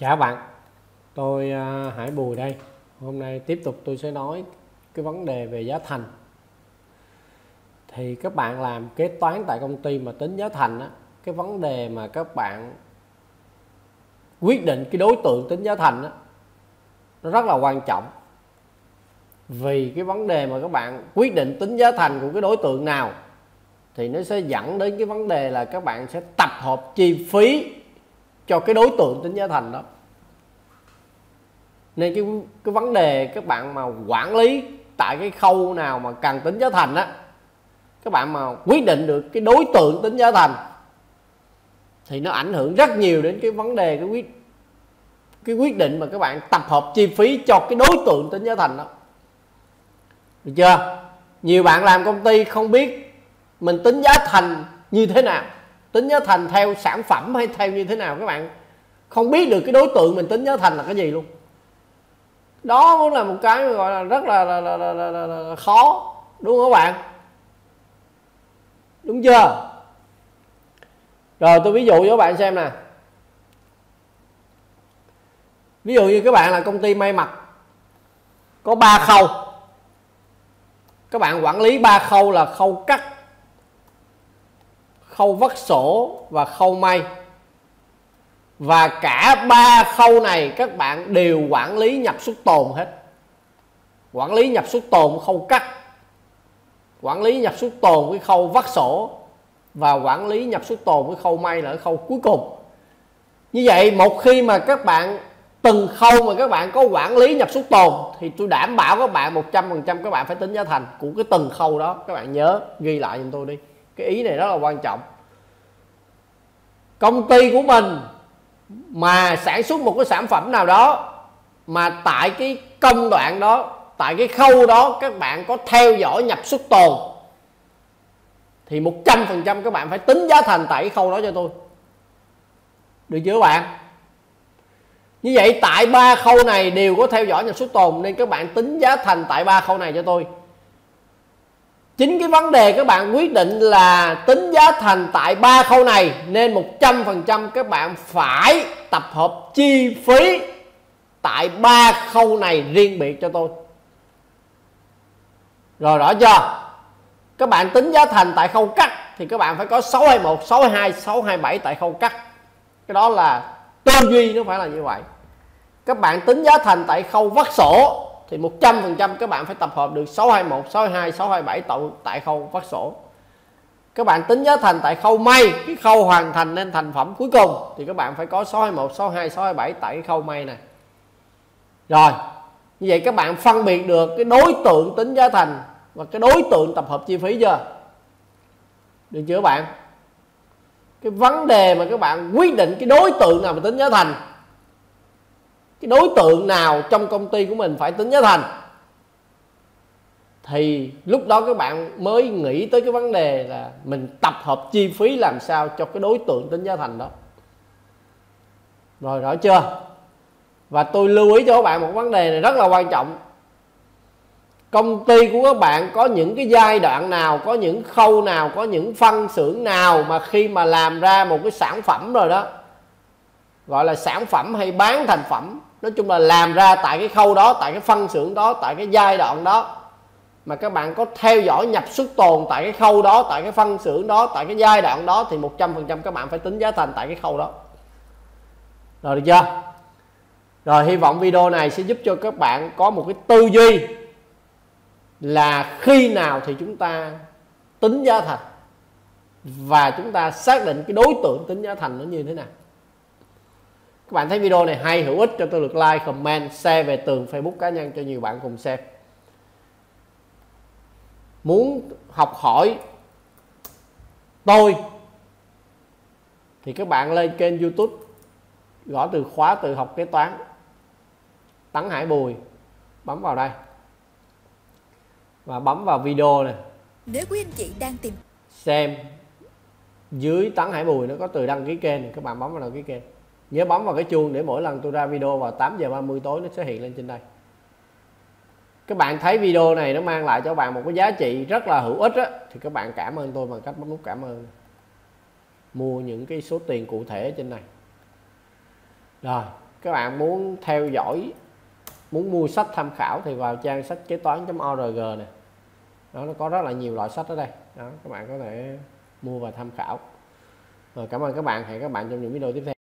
Chào bạn, tôi à, Hải Bùi đây. Hôm nay tiếp tục tôi sẽ nói cái vấn đề về giá thành. Thì các bạn làm kế toán tại công ty mà tính giá thành á, cái vấn đề mà các bạn quyết định cái đối tượng tính giá thành á, nó rất là quan trọng. Vì cái vấn đề mà các bạn quyết định tính giá thành của cái đối tượng nào thì nó sẽ dẫn đến cái vấn đề là các bạn sẽ tập hợp chi phí cho cái đối tượng tính giá thành đó nên cái cái vấn đề các bạn mà quản lý tại cái khâu nào mà cần tính giá thành á, các bạn mà quyết định được cái đối tượng tính giá thành, thì nó ảnh hưởng rất nhiều đến cái vấn đề, cái quyết cái quyết định mà các bạn tập hợp chi phí cho cái đối tượng tính giá thành đó. Được chưa? Nhiều bạn làm công ty không biết mình tính giá thành như thế nào, tính giá thành theo sản phẩm hay theo như thế nào, các bạn không biết được cái đối tượng mình tính giá thành là cái gì luôn đó cũng là một cái gọi là rất là, là, là, là, là, là, là khó đúng không các bạn? Đúng chưa? Rồi tôi ví dụ cho các bạn xem nè. Ví dụ như các bạn là công ty may mặc có ba khâu. Các bạn quản lý ba khâu là khâu cắt khâu vắt sổ và khâu may và cả ba khâu này các bạn đều quản lý nhập xuất tồn hết. Quản lý nhập xuất tồn khâu cắt, quản lý nhập xuất tồn cái khâu vắt sổ, và quản lý nhập xuất tồn cái khâu may là cái khâu cuối cùng. Như vậy, một khi mà các bạn, từng khâu mà các bạn có quản lý nhập xuất tồn, thì tôi đảm bảo các bạn 100% các bạn phải tính giá thành của cái từng khâu đó. Các bạn nhớ ghi lại giùm tôi đi. Cái ý này rất là quan trọng. Công ty của mình mà sản xuất một cái sản phẩm nào đó, mà tại cái công đoạn đó, tại cái khâu đó các bạn có theo dõi nhập xuất tồn, thì 100% các bạn phải tính giá thành tại cái khâu đó cho tôi. Được chưa bạn? Như vậy, tại ba khâu này đều có theo dõi nhập xuất tồn, nên các bạn tính giá thành tại ba khâu này cho tôi chính cái vấn đề các bạn quyết định là tính giá thành tại ba khâu này nên 100% các bạn phải tập hợp chi phí tại ba khâu này riêng biệt cho tôi. Rồi rõ chưa? Các bạn tính giá thành tại khâu cắt thì các bạn phải có 621 622 627 tại khâu cắt. Cái đó là tư duy nó phải là như vậy. Các bạn tính giá thành tại khâu vắt sổ thì 100% các bạn phải tập hợp được 621, 622, 627 tại, tại khâu phát sổ. Các bạn tính giá thành tại khâu may, cái khâu hoàn thành nên thành phẩm cuối cùng thì các bạn phải có 621, 622, 627 tại cái khâu may này. Rồi, như vậy các bạn phân biệt được cái đối tượng tính giá thành và cái đối tượng tập hợp chi phí chưa? Được chưa các bạn? Cái vấn đề mà các bạn quyết định cái đối tượng nào mà tính giá thành cái đối tượng nào trong công ty của mình phải tính giá thành? Thì lúc đó các bạn mới nghĩ tới cái vấn đề là mình tập hợp chi phí làm sao cho cái đối tượng tính giá thành đó. Rồi rõ chưa? Và tôi lưu ý cho các bạn một vấn đề này rất là quan trọng. Công ty của các bạn có những cái giai đoạn nào, có những khâu nào, có những phân xưởng nào mà khi mà làm ra một cái sản phẩm rồi đó, gọi là sản phẩm hay bán thành phẩm nói chung là làm ra tại cái khâu đó, tại cái phân xưởng đó, tại cái giai đoạn đó. Mà các bạn có theo dõi nhập xuất tồn tại cái khâu đó, tại cái phân xưởng đó, tại cái giai đoạn đó thì 100% các bạn phải tính giá thành tại cái khâu đó. Rồi được chưa? Rồi hy vọng video này sẽ giúp cho các bạn có một cái tư duy là khi nào thì chúng ta tính giá thành và chúng ta xác định cái đối tượng tính giá thành nó như thế nào các bạn thấy video này hay hữu ích cho tôi lượt like comment share về tường facebook cá nhân cho nhiều bạn cùng xem. Muốn học hỏi tôi thì các bạn lên kênh youtube gõ từ khóa từ học kế toán tấn hải bùi bấm vào đây. Và bấm vào video này. Nếu quý anh chị đang tìm xem dưới tấn hải bùi nó có từ đăng ký kênh các bạn bấm vào đăng ký kênh nhớ bấm vào cái chuông để mỗi lần tôi ra video vào 8 giờ 30 tối nó sẽ hiện lên trên đây. Các bạn thấy video này nó mang lại cho bạn một cái giá trị rất là hữu ích á, thì các bạn cảm ơn tôi bằng cách bấm nút cảm ơn. Mua những cái số tiền cụ thể trên này. Rồi các bạn muốn theo dõi muốn mua sách tham khảo thì vào trang sách kế toán.org này đó nó có rất là nhiều loại sách ở đây. Đó các bạn có thể mua và tham khảo. Rồi cảm ơn các bạn. Hẹn các bạn trong những video tiếp theo.